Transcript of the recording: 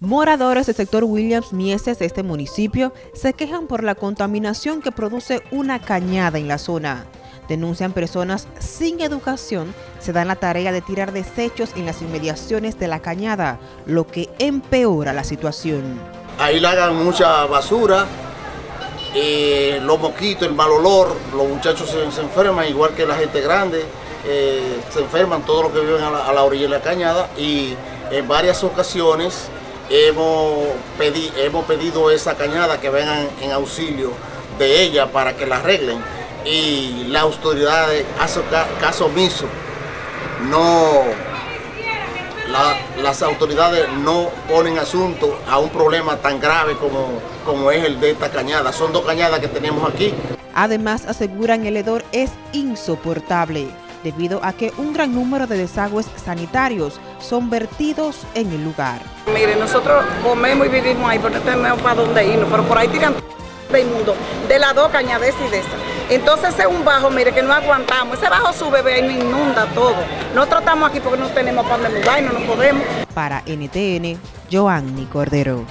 Moradores del sector Williams Mieses de este municipio se quejan por la contaminación que produce una cañada en la zona. Denuncian personas sin educación se dan la tarea de tirar desechos en las inmediaciones de la cañada, lo que empeora la situación. Ahí le hagan mucha basura, los mosquitos, el mal olor, los muchachos se, enferman igual que la gente grande, eh, se enferman todos los que viven a la orilla de la cañada y en varias ocasiones hemos, hemos pedido esa cañada que vengan en auxilio de ella para que la arreglen y las autoridades hacen caso omiso. No, las autoridades no ponen asunto a un problema tan grave como, como es el de esta cañada. Son dos cañadas que tenemos aquí. Además aseguran el hedor es insoportable debido a que un gran número de desagües sanitarios son vertidos en el lugar. Mire, nosotros comemos y vivimos ahí, pero no tenemos para dónde irnos, pero por ahí tiran de inmundo, de las dos cañadas y de esa. Entonces es un bajo, mire, que no aguantamos. Ese bajo sube y nos inunda todo. Nosotros estamos aquí porque no tenemos para dónde mudar y no nos podemos. Para NTN, Joanny Cordero.